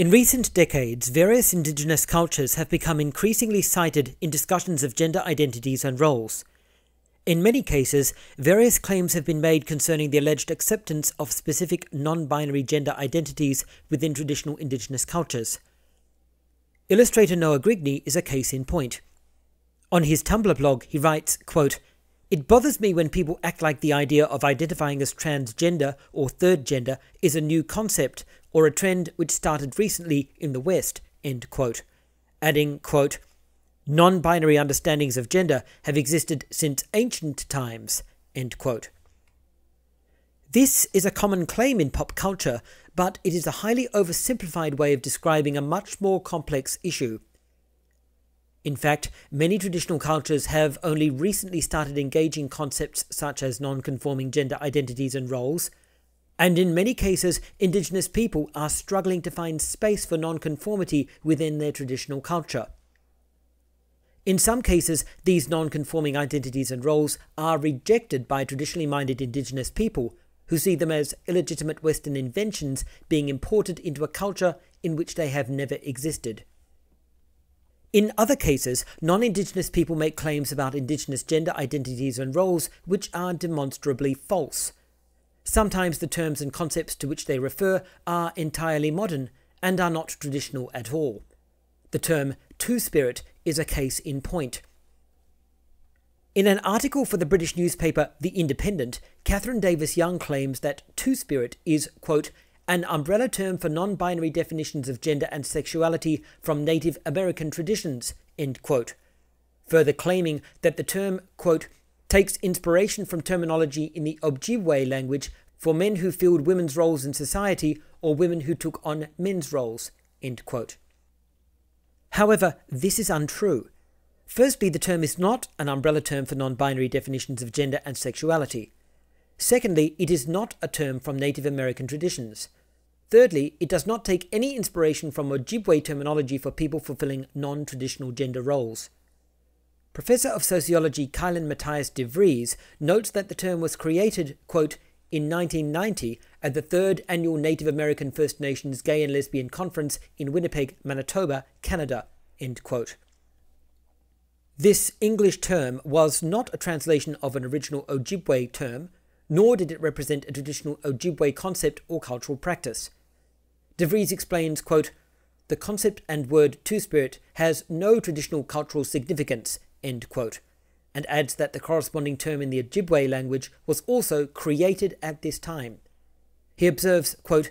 In recent decades, various Indigenous cultures have become increasingly cited in discussions of gender identities and roles. In many cases, various claims have been made concerning the alleged acceptance of specific non binary gender identities within traditional Indigenous cultures. Illustrator Noah Grigni is a case in point. On his Tumblr blog, he writes, quote, It bothers me when people act like the idea of identifying as transgender or third gender is a new concept or a trend which started recently in the West, end quote. Adding, quote, Non binary understandings of gender have existed since ancient times, end quote. This is a common claim in pop culture, but it is a highly oversimplified way of describing a much more complex issue. In fact, many traditional cultures have only recently started engaging concepts such as non conforming gender identities and roles, and in many cases, Indigenous people are struggling to find space for nonconformity within their traditional culture. In some cases, these non conforming identities and roles are rejected by traditionally minded Indigenous people who see them as illegitimate Western inventions being imported into a culture in which they have never existed. In other cases, non Indigenous people make claims about Indigenous gender identities and roles which are demonstrably false. Sometimes the terms and concepts to which they refer are entirely modern and are not traditional at all. The term Two Spirit is a case in point. In an article for the British newspaper The Independent, Katherine Davis Young claims that Two Spirit is, quote, an umbrella term for non binary definitions of gender and sexuality from Native American traditions, end quote. Further claiming that the term, quote, takes inspiration from terminology in the Ojibwe language for men who filled women's roles in society or women who took on men's roles. However, this is untrue. Firstly, the term is not an umbrella term for non binary definitions of gender and sexuality. Secondly, it is not a term from Native American traditions. Thirdly, it does not take any inspiration from Ojibwe terminology for people fulfilling non traditional gender roles. Professor of Sociology Kylan Mattias de Vries notes that the term was created, quote, in 1990 at the third annual Native American First Nations Gay and Lesbian Conference in Winnipeg, Manitoba, Canada, end quote. This English term was not a translation of an original Ojibwe term, nor did it represent a traditional Ojibwe concept or cultural practice. De Vries explains, quote, the concept and word two-spirit has no traditional cultural significance, end quote, and adds that the corresponding term in the Ojibwe language was also created at this time. He observes, quote,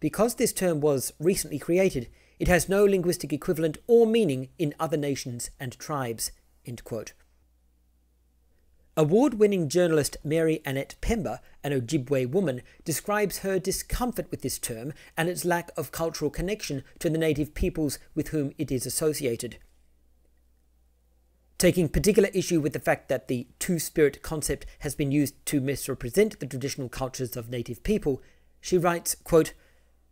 because this term was recently created, it has no linguistic equivalent or meaning in other nations and tribes. Award winning journalist Mary Annette Pember, an Ojibwe woman, describes her discomfort with this term and its lack of cultural connection to the native peoples with whom it is associated. Taking particular issue with the fact that the two spirit concept has been used to misrepresent the traditional cultures of native people, she writes, quote,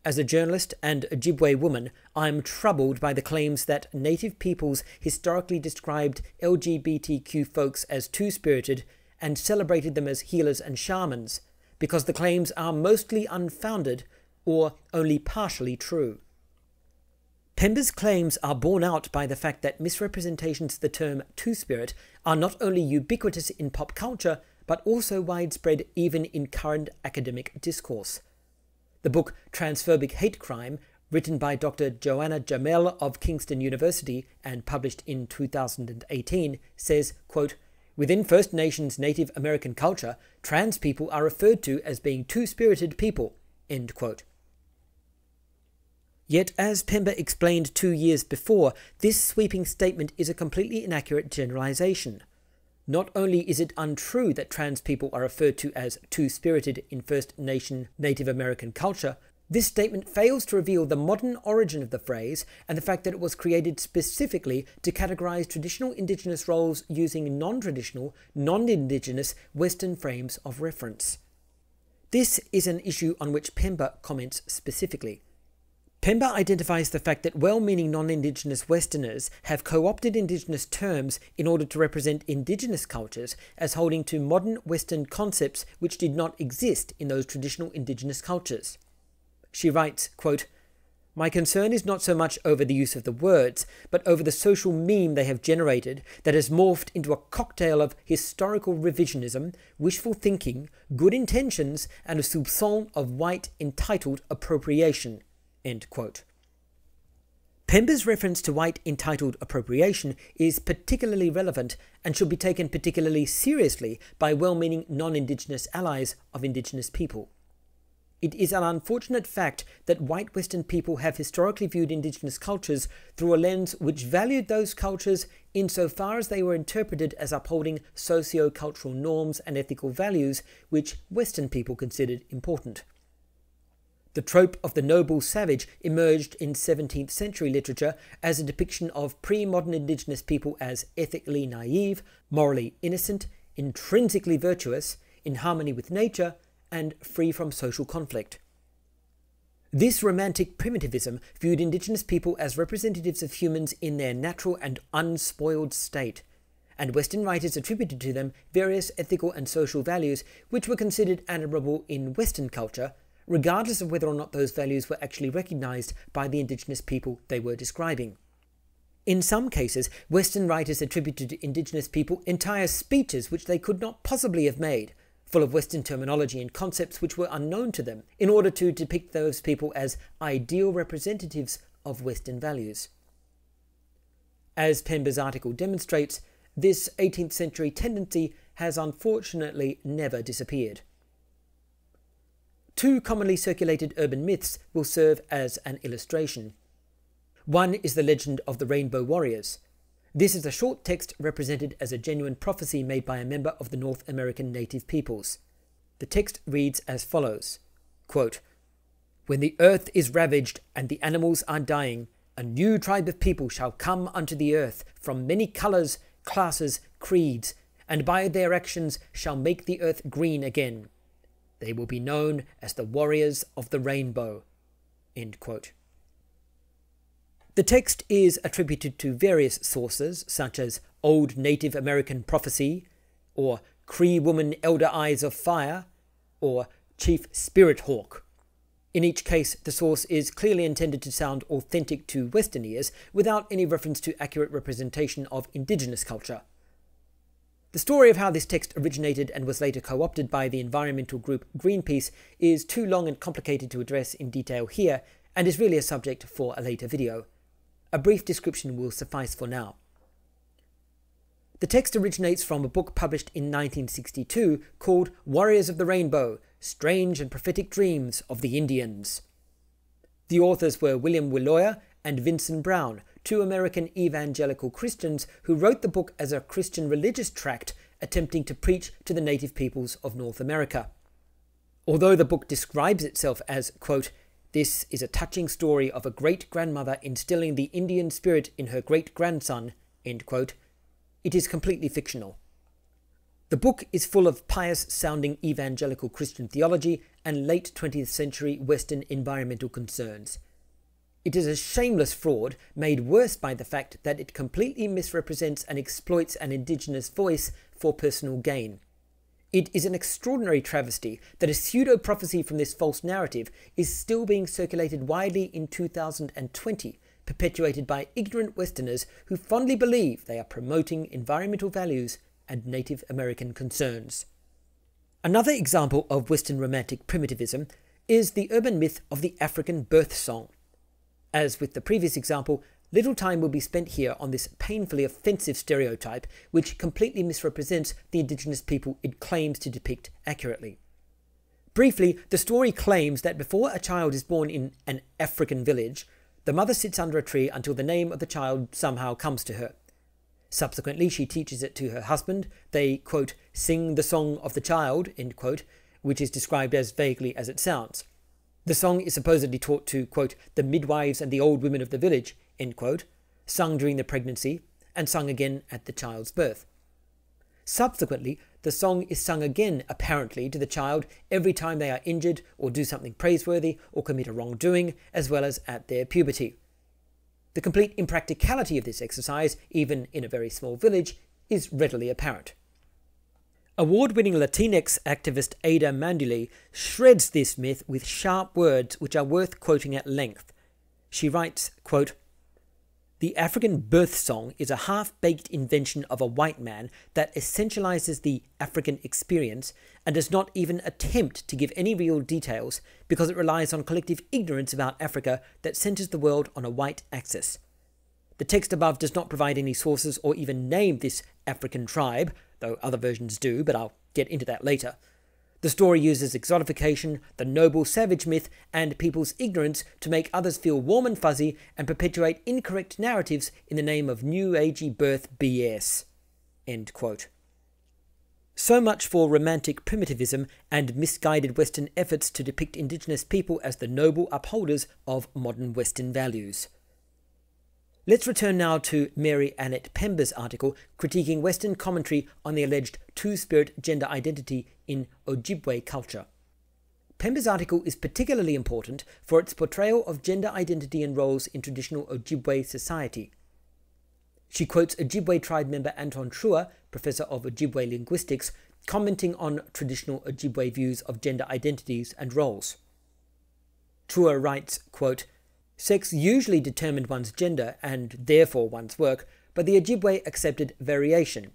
as a journalist and Ojibwe woman, I am troubled by the claims that native peoples historically described LGBTQ folks as two spirited and celebrated them as healers and shamans, because the claims are mostly unfounded or only partially true. Pember's claims are borne out by the fact that misrepresentations of the term two spirit are not only ubiquitous in pop culture, but also widespread even in current academic discourse. The book Transphobic Hate Crime, written by Dr. Joanna Jamel of Kingston University and published in 2018, says, quote, Within First Nations Native American culture, trans people are referred to as being two-spirited people, end quote. Yet, as Pember explained two years before, this sweeping statement is a completely inaccurate generalization. Not only is it untrue that trans people are referred to as two spirited in First Nation Native American culture, this statement fails to reveal the modern origin of the phrase and the fact that it was created specifically to categorize traditional Indigenous roles using non traditional, non Indigenous Western frames of reference. This is an issue on which Pember comments specifically. Pember identifies the fact that well meaning non Indigenous Westerners have co opted Indigenous terms in order to represent Indigenous cultures as holding to modern Western concepts which did not exist in those traditional Indigenous cultures. She writes, quote, My concern is not so much over the use of the words, but over the social meme they have generated that has morphed into a cocktail of historical revisionism, wishful thinking, good intentions, and a soupçon of white entitled appropriation. Pember's reference to white entitled appropriation is particularly relevant and should be taken particularly seriously by well meaning non Indigenous allies of Indigenous people. It is an unfortunate fact that white Western people have historically viewed Indigenous cultures through a lens which valued those cultures insofar as they were interpreted as upholding socio cultural norms and ethical values which Western people considered important. The trope of the noble savage emerged in 17th century literature as a depiction of pre modern Indigenous people as ethically naive, morally innocent, intrinsically virtuous, in harmony with nature, and free from social conflict. This romantic primitivism viewed Indigenous people as representatives of humans in their natural and unspoiled state, and Western writers attributed to them various ethical and social values which were considered admirable in Western culture, regardless of whether or not those values were actually recognized by the Indigenous people they were describing. In some cases, Western writers attributed to Indigenous people entire speeches which they could not possibly have made, full of Western terminology and concepts which were unknown to them, in order to depict those people as ideal representatives of Western values. As Pember's article demonstrates, this 18th century tendency has unfortunately never disappeared. Two commonly circulated urban myths will serve as an illustration. One is the legend of the Rainbow Warriors, this is a short text represented as a genuine prophecy made by a member of the North American native peoples. The text reads as follows quote, When the earth is ravaged and the animals are dying, a new tribe of people shall come unto the earth from many colours, classes, creeds, and by their actions shall make the earth green again. They will be known as the warriors of the rainbow. The text is attributed to various sources, such as Old Native American Prophecy, or Cree Woman Elder Eyes of Fire, or Chief Spirit Hawk. In each case, the source is clearly intended to sound authentic to Western ears without any reference to accurate representation of indigenous culture. The story of how this text originated and was later co opted by the environmental group Greenpeace is too long and complicated to address in detail here, and is really a subject for a later video. A brief description will suffice for now. The text originates from a book published in 1962 called Warriors of the Rainbow Strange and Prophetic Dreams of the Indians. The authors were William Willoya and Vincent Brown, two American evangelical Christians who wrote the book as a Christian religious tract attempting to preach to the native peoples of North America. Although the book describes itself as, quote, this is a touching story of a great grandmother instilling the Indian spirit in her great grandson. End quote, it is completely fictional. The book is full of pious sounding evangelical Christian theology and late 20th century Western environmental concerns. It is a shameless fraud made worse by the fact that it completely misrepresents and exploits an indigenous voice for personal gain. It is an extraordinary travesty that a pseudo prophecy from this false narrative is still being circulated widely in 2020, perpetuated by ignorant Westerners who fondly believe they are promoting environmental values and Native American concerns. Another example of Western Romantic primitivism is the urban myth of the African birth song. As with the previous example, Little time will be spent here on this painfully offensive stereotype, which completely misrepresents the indigenous people it claims to depict accurately. Briefly, the story claims that before a child is born in an African village, the mother sits under a tree until the name of the child somehow comes to her. Subsequently, she teaches it to her husband. They, quote, sing the song of the child, end quote, which is described as vaguely as it sounds. The song is supposedly taught to, quote, the midwives and the old women of the village, end quote, sung during the pregnancy and sung again at the child's birth. Subsequently, the song is sung again, apparently, to the child every time they are injured or do something praiseworthy or commit a wrongdoing, as well as at their puberty. The complete impracticality of this exercise, even in a very small village, is readily apparent. Award winning Latinx activist Aida Manduley shreds this myth with sharp words which are worth quoting at length. she writes, quote, the African birth song is a half baked invention of a white man that essentializes the African experience and does not even attempt to give any real details because it relies on collective ignorance about Africa that centers the world on a white axis. The text above does not provide any sources or even name this African tribe, though other versions do, but I'll get into that later. The story uses exotification, the noble savage myth, and people's ignorance to make others feel warm and fuzzy and perpetuate incorrect narratives in the name of New Agey birth BS. End quote. So much for romantic primitivism and misguided Western efforts to depict Indigenous people as the noble upholders of modern Western values. Let's return now to Mary Annette Pember's article critiquing Western commentary on the alleged two spirit gender identity in Ojibwe culture. Pember's article is particularly important for its portrayal of gender identity and roles in traditional Ojibwe society. She quotes Ojibwe tribe member Anton Treuer, professor of Ojibwe linguistics, commenting on traditional Ojibwe views of gender identities and roles. Treuer writes, quote, Sex usually determined one's gender and therefore one's work, but the Ojibwe accepted variation.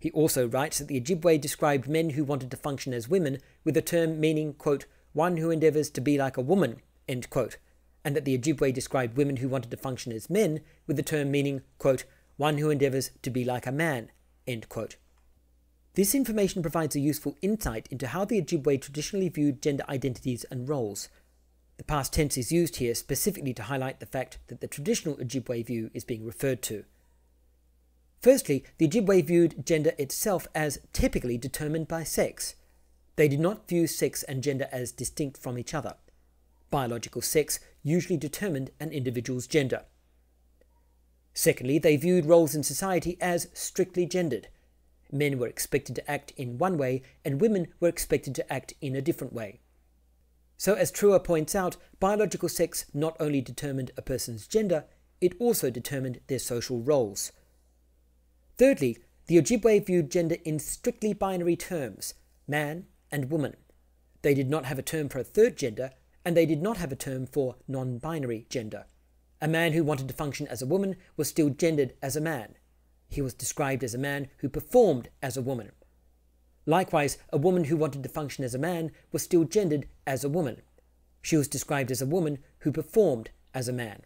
He also writes that the Ojibwe described men who wanted to function as women with a term meaning, quote, one who endeavors to be like a woman, and that the Ojibwe described women who wanted to function as men with the term meaning, quote, one who endeavors to be like a man, This information provides a useful insight into how the Ojibwe traditionally viewed gender identities and roles. The past tense is used here specifically to highlight the fact that the traditional Ojibwe view is being referred to. Firstly, the Ojibwe viewed gender itself as typically determined by sex. They did not view sex and gender as distinct from each other. Biological sex usually determined an individual's gender. Secondly, they viewed roles in society as strictly gendered. Men were expected to act in one way, and women were expected to act in a different way. So, as Treuer points out, biological sex not only determined a person's gender, it also determined their social roles. Thirdly, the Ojibwe viewed gender in strictly binary terms man and woman. They did not have a term for a third gender, and they did not have a term for non binary gender. A man who wanted to function as a woman was still gendered as a man. He was described as a man who performed as a woman. Likewise, a woman who wanted to function as a man was still gendered as a woman. She was described as a woman who performed as a man.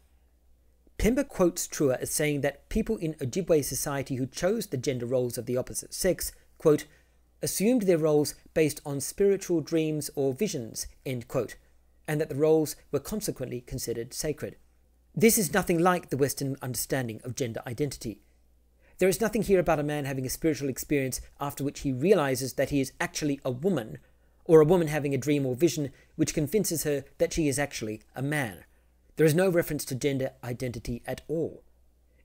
Pember quotes Treuer as saying that people in Ojibwe society who chose the gender roles of the opposite sex, quote, assumed their roles based on spiritual dreams or visions, end quote, and that the roles were consequently considered sacred. This is nothing like the Western understanding of gender identity. There is nothing here about a man having a spiritual experience after which he realizes that he is actually a woman, or a woman having a dream or vision which convinces her that she is actually a man. There is no reference to gender identity at all.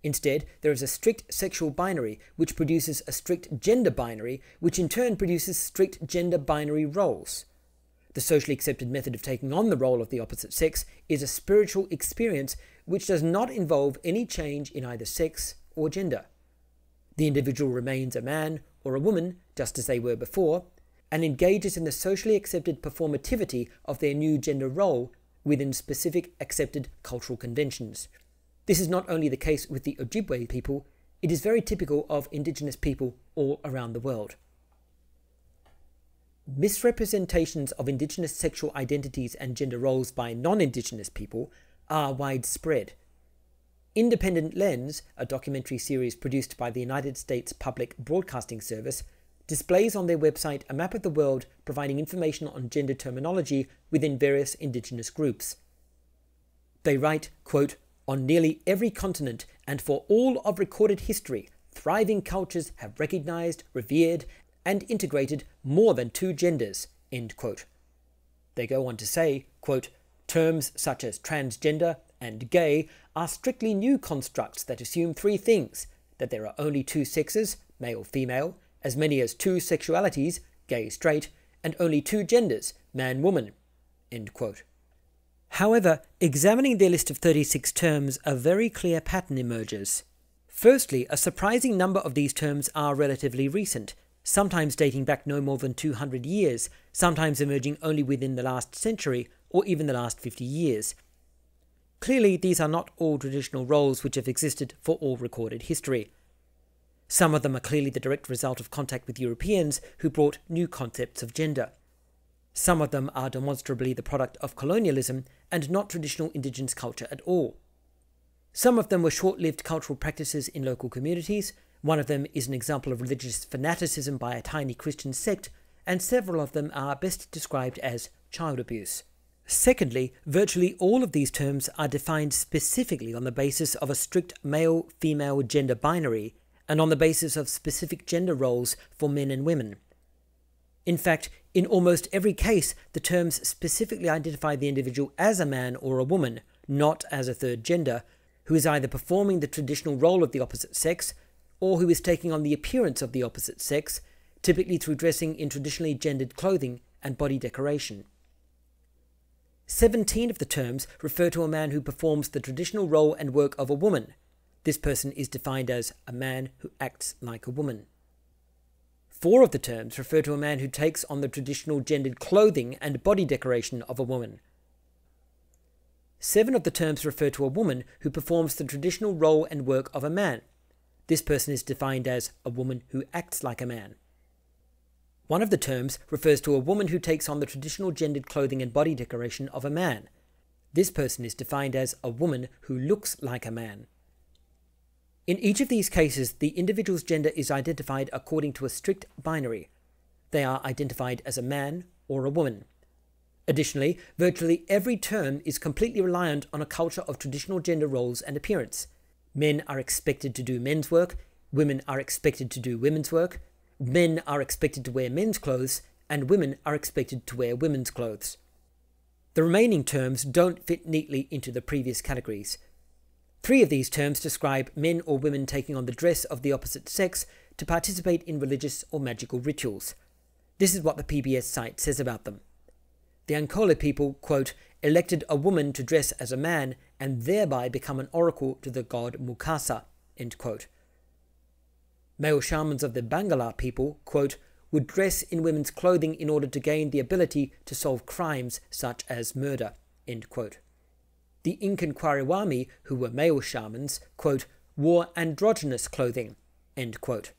Instead, there is a strict sexual binary which produces a strict gender binary, which in turn produces strict gender binary roles. The socially accepted method of taking on the role of the opposite sex is a spiritual experience which does not involve any change in either sex or gender. The individual remains a man or a woman, just as they were before, and engages in the socially accepted performativity of their new gender role within specific accepted cultural conventions. This is not only the case with the Ojibwe people, it is very typical of indigenous people all around the world. Misrepresentations of indigenous sexual identities and gender roles by non indigenous people are widespread. Independent Lens, a documentary series produced by the United States Public Broadcasting Service, displays on their website a map of the world providing information on gender terminology within various indigenous groups. They write, quote, on nearly every continent and for all of recorded history, thriving cultures have recognized, revered, and integrated more than two genders, end quote. They go on to say, quote, terms such as transgender, and gay are strictly new constructs that assume three things that there are only two sexes, male female, as many as two sexualities, gay straight, and only two genders, man woman. However, examining their list of 36 terms, a very clear pattern emerges. Firstly, a surprising number of these terms are relatively recent, sometimes dating back no more than 200 years, sometimes emerging only within the last century or even the last 50 years. Clearly, these are not all traditional roles which have existed for all recorded history. Some of them are clearly the direct result of contact with Europeans who brought new concepts of gender. Some of them are demonstrably the product of colonialism and not traditional indigenous culture at all. Some of them were short lived cultural practices in local communities, one of them is an example of religious fanaticism by a tiny Christian sect, and several of them are best described as child abuse. Secondly, virtually all of these terms are defined specifically on the basis of a strict male female gender binary and on the basis of specific gender roles for men and women. In fact, in almost every case, the terms specifically identify the individual as a man or a woman, not as a third gender, who is either performing the traditional role of the opposite sex or who is taking on the appearance of the opposite sex, typically through dressing in traditionally gendered clothing and body decoration. 17 of the terms refer to a man who performs the traditional role and work of a woman. This person is defined as a man who acts like a woman. Four of the terms refer to a man who takes on the traditional gendered clothing and body decoration of a woman. Seven of the terms refer to a woman who performs the traditional role and work of a man. This person is defined as a woman who acts like a man. One of the terms refers to a woman who takes on the traditional gendered clothing and body decoration of a man. This person is defined as a woman who looks like a man. In each of these cases, the individual's gender is identified according to a strict binary. They are identified as a man or a woman. Additionally, virtually every term is completely reliant on a culture of traditional gender roles and appearance. Men are expected to do men's work, women are expected to do women's work, men are expected to wear men's clothes, and women are expected to wear women's clothes. The remaining terms don't fit neatly into the previous categories. Three of these terms describe men or women taking on the dress of the opposite sex to participate in religious or magical rituals. This is what the PBS site says about them. The Ankole people, quote, elected a woman to dress as a man and thereby become an oracle to the god Mukasa, end quote. Male shamans of the Bangala people, quote, would dress in women's clothing in order to gain the ability to solve crimes such as murder. The Incan Quariwarmi, who were male shamans, quote, wore androgynous clothing, end quote.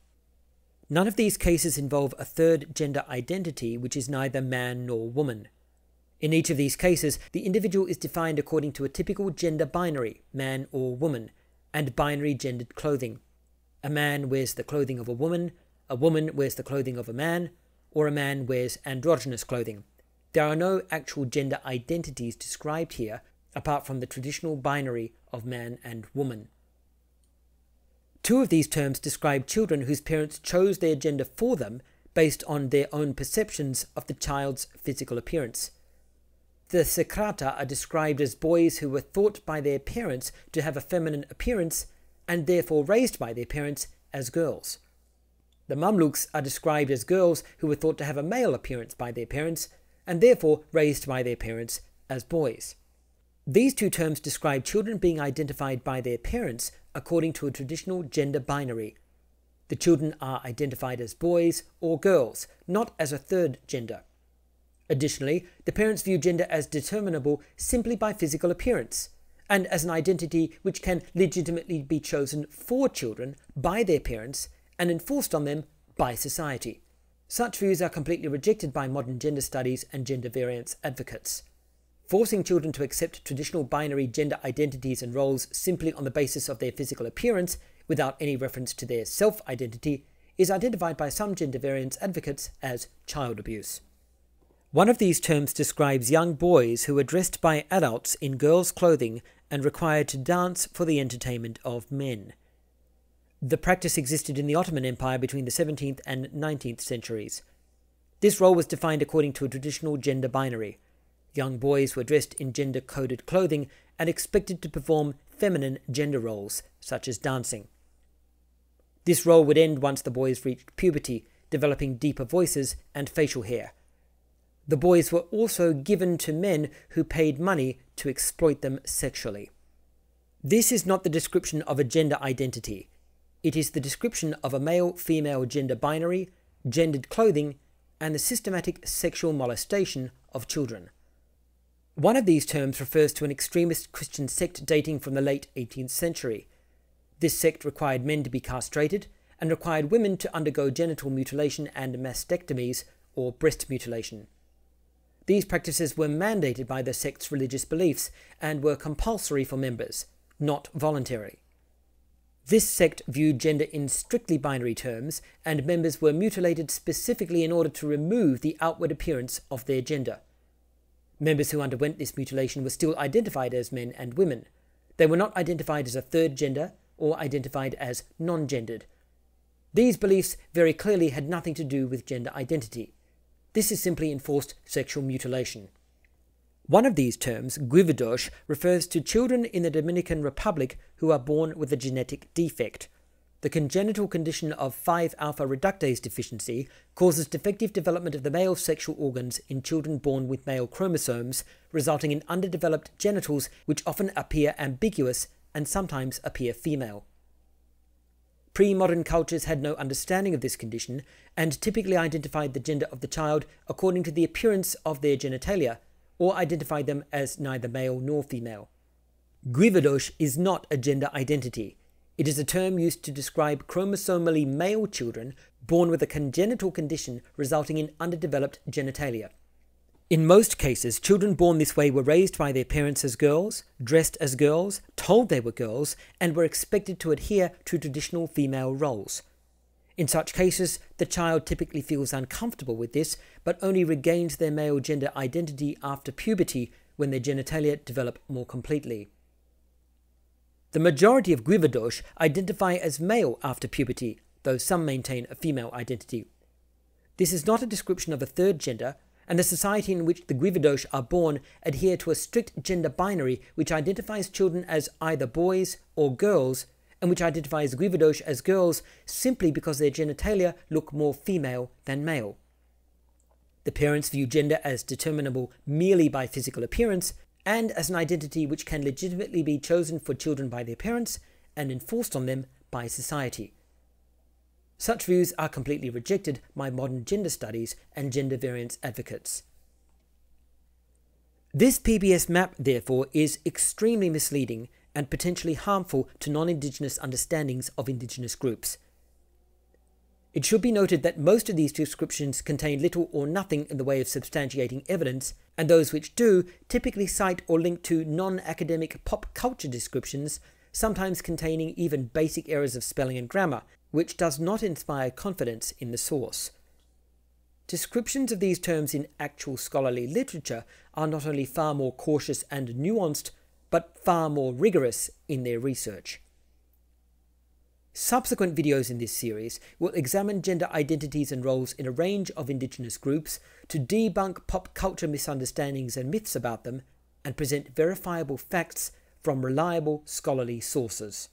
None of these cases involve a third gender identity which is neither man nor woman. In each of these cases, the individual is defined according to a typical gender binary, man or woman, and binary gendered clothing. A man wears the clothing of a woman, a woman wears the clothing of a man, or a man wears androgynous clothing. There are no actual gender identities described here, apart from the traditional binary of man and woman. Two of these terms describe children whose parents chose their gender for them based on their own perceptions of the child's physical appearance. The Sekrata are described as boys who were thought by their parents to have a feminine appearance and therefore raised by their parents as girls. The Mamluks are described as girls who were thought to have a male appearance by their parents and therefore raised by their parents as boys. These two terms describe children being identified by their parents according to a traditional gender binary. The children are identified as boys or girls, not as a third gender. Additionally, the parents view gender as determinable simply by physical appearance, and as an identity which can legitimately be chosen for children by their parents and enforced on them by society. Such views are completely rejected by modern gender studies and gender variance advocates. Forcing children to accept traditional binary gender identities and roles simply on the basis of their physical appearance, without any reference to their self identity, is identified by some gender variance advocates as child abuse. One of these terms describes young boys who are dressed by adults in girls' clothing and required to dance for the entertainment of men. The practice existed in the Ottoman Empire between the 17th and 19th centuries. This role was defined according to a traditional gender binary. Young boys were dressed in gender coded clothing and expected to perform feminine gender roles, such as dancing. This role would end once the boys reached puberty, developing deeper voices and facial hair. The boys were also given to men who paid money to exploit them sexually. This is not the description of a gender identity. It is the description of a male female gender binary, gendered clothing, and the systematic sexual molestation of children. One of these terms refers to an extremist Christian sect dating from the late 18th century. This sect required men to be castrated and required women to undergo genital mutilation and mastectomies or breast mutilation. These practices were mandated by the sect's religious beliefs and were compulsory for members, not voluntary. This sect viewed gender in strictly binary terms, and members were mutilated specifically in order to remove the outward appearance of their gender. Members who underwent this mutilation were still identified as men and women. They were not identified as a third gender or identified as non gendered. These beliefs very clearly had nothing to do with gender identity. This is simply enforced sexual mutilation. One of these terms, guevedoces, refers to children in the Dominican Republic who are born with a genetic defect. The congenital condition of 5 alpha reductase deficiency causes defective development of the male sexual organs in children born with male chromosomes, resulting in underdeveloped genitals which often appear ambiguous and sometimes appear female. Pre modern cultures had no understanding of this condition and typically identified the gender of the child according to the appearance of their genitalia, or identified them as neither male nor female. Guevedoces is not a gender identity. It is a term used to describe chromosomally male children born with a congenital condition resulting in underdeveloped genitalia. In most cases, children born this way were raised by their parents as girls, dressed as girls, told they were girls, and were expected to adhere to traditional female roles. In such cases, the child typically feels uncomfortable with this, but only regains their male gender identity after puberty when their genitalia develop more completely. The majority of Guevedoces identify as male after puberty, though some maintain a female identity. This is not a description of a third gender, and the society in which the Guevedoces are born adhere to a strict gender binary which identifies children as either boys or girls, and which identifies Guevedoces as girls simply because their genitalia look more female than male. The parents view gender as determinable merely by physical appearance and as an identity which can legitimately be chosen for children by their parents and enforced on them by society. Such views are completely rejected by modern gender studies and gender variance advocates. This PBS map, therefore, is extremely misleading and potentially harmful to non Indigenous understandings of Indigenous groups. It should be noted that most of these descriptions contain little or nothing in the way of substantiating evidence, and those which do typically cite or link to non academic pop culture descriptions, sometimes containing even basic errors of spelling and grammar, which does not inspire confidence in the source. Descriptions of these terms in actual scholarly literature are not only far more cautious and nuanced, but far more rigorous in their research. Subsequent videos in this series will examine gender identities and roles in a range of Indigenous groups to debunk pop culture misunderstandings and myths about them and present verifiable facts from reliable scholarly sources.